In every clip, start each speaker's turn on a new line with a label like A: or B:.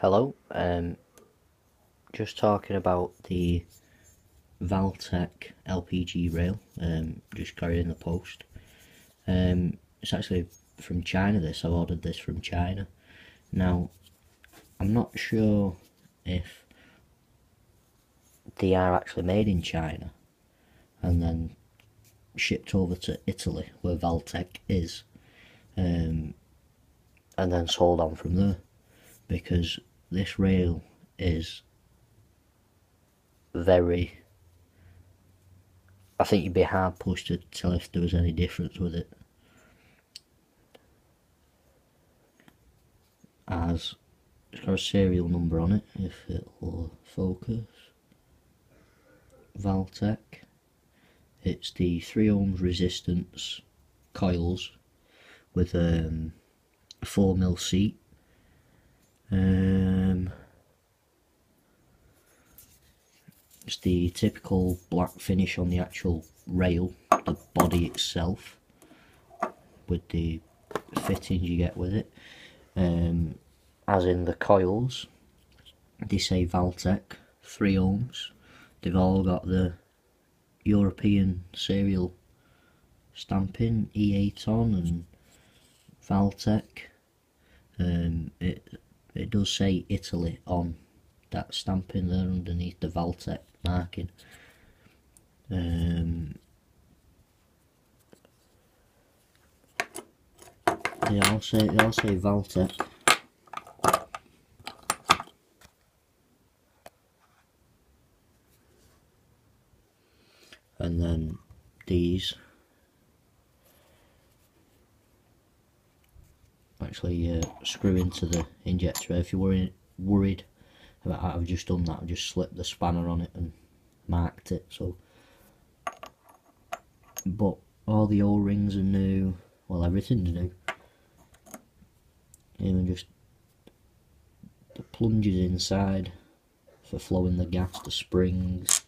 A: Hello, um, just talking about the Valtek LPG rail, um, just carrying the post. Um, it's actually from China this, I ordered this from China. Now, I'm not sure if they are actually made in China and then shipped over to Italy where Valtek is um, and then sold on from there because this rail is very I think you'd be hard pushed to tell if there was any difference with it. As it's got a serial number on it if it will focus Valtek it's the 3 ohms resistance coils with um, a 4 mil seat um, it's the typical black finish on the actual rail, the body itself, with the fittings you get with it. Um, as in the coils, they say Valtek, 3 ohms. They've all got the European serial stamping, E8 on and Valtek. Um, it it does say Italy on that stamping there underneath the Valtek marking. Um, they all say they all say Valtek. And then these actually uh, screw into the injector. If you're worried, worried about I've just done that. I've just slipped the spanner on it and marked it so. But all the o-rings are new. Well everything's new. Even just the plunges inside for flowing the gas the springs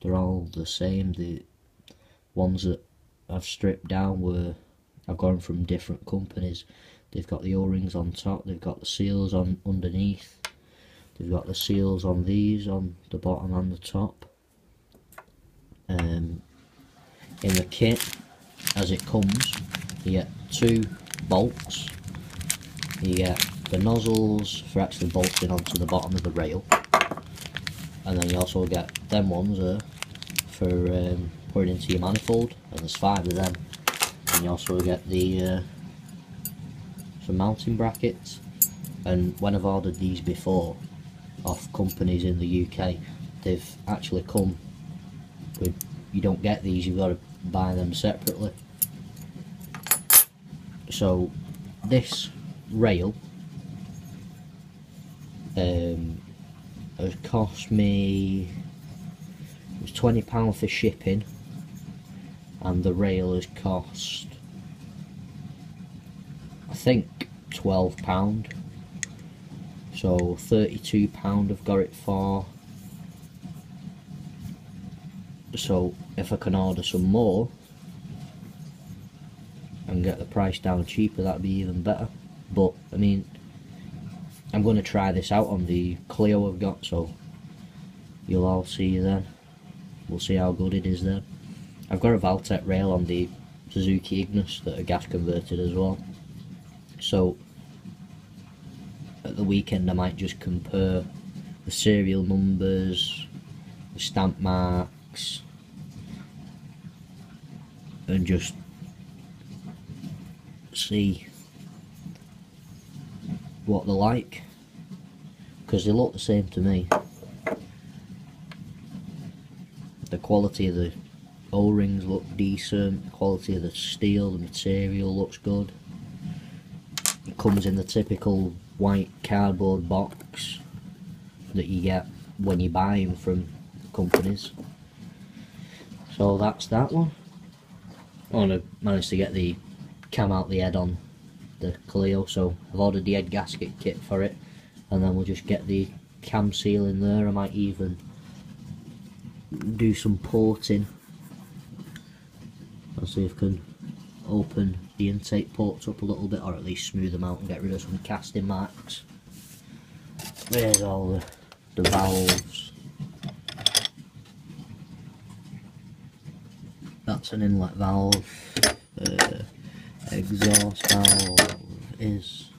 A: they're all the same. The ones that I've stripped down were I've gone from different companies They've got the O-rings on top, they've got the seals on underneath. They've got the seals on these on the bottom and the top. Um, in the kit, as it comes, you get two bolts. You get the nozzles for actually bolting onto the bottom of the rail. And then you also get them ones uh, for um, putting into your manifold, and there's five of them. And you also get the uh, for mounting brackets. And when I've ordered these before off companies in the UK they've actually come with you don't get these you've got to buy them separately. So this rail um, has cost me it was £20 for shipping and the rail has cost I think £12 so £32 I've got it for. So if I can order some more and get the price down cheaper that'd be even better. But I mean I'm going to try this out on the Clio I've got so you'll all see then. We'll see how good it is then I've got a Valtek rail on the Suzuki Ignis that are gas converted as well. So at the weekend I might just compare the serial numbers, the stamp marks and just see what they're like because they look the same to me. The quality of the o-rings look decent the quality of the steel the material looks good it comes in the typical white cardboard box that you get when you buy them from companies. So that's that one. I want to manage to get the cam out the head on the Clio, so I've ordered the head gasket kit for it, and then we'll just get the cam seal in there. I might even do some porting. See if can open the intake ports up a little bit or at least smooth them out and get rid of some casting marks There's all the, the valves. That's an inlet valve. Uh, exhaust valve is.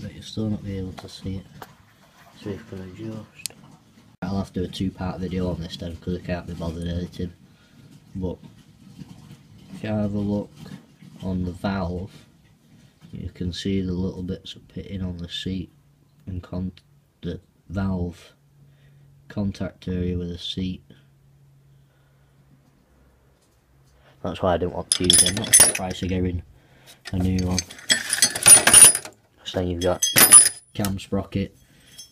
A: But you'll still not be able to see it. So if can adjust. I'll have to do a two part video on this then because I can't be bothered editing. But if you have a look on the valve, you can see the little bits of pitting on the seat and the valve contact area with the seat. That's why I don't want to use them. That's the price of getting a new one. So then you've got cam sprocket.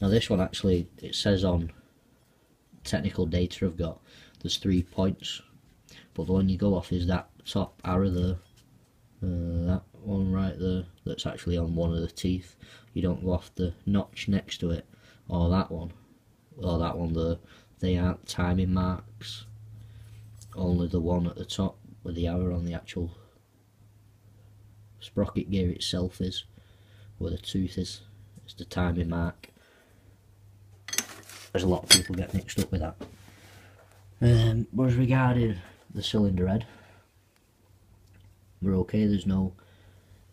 A: Now this one actually, it says on technical data I've got, there's three points. But the one you go off is that top arrow there. Uh, that one right there, that's actually on one of the teeth. You don't go off the notch next to it, or that one, or that one there. They aren't timing marks. Only the one at the top with the arrow on the actual sprocket gear itself is, where the tooth is. It's the timing mark. There's a lot of people get mixed up with that. Um, but as regarding the cylinder head, we're okay. There's no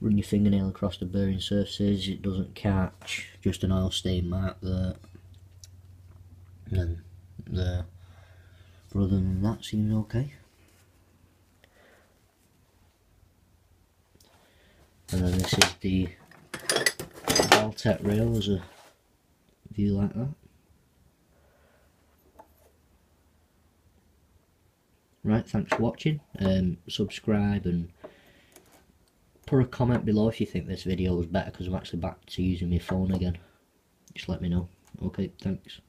A: run your fingernail across the bearing surfaces. It doesn't catch. Just an oil stain mark there. And there. But other than that, seems okay. And then this is the Valtek rail as a view like that. Right, thanks for watching. Um, subscribe and put a comment below if you think this video was better because I'm actually back to using my phone again. Just let me know. Okay, thanks.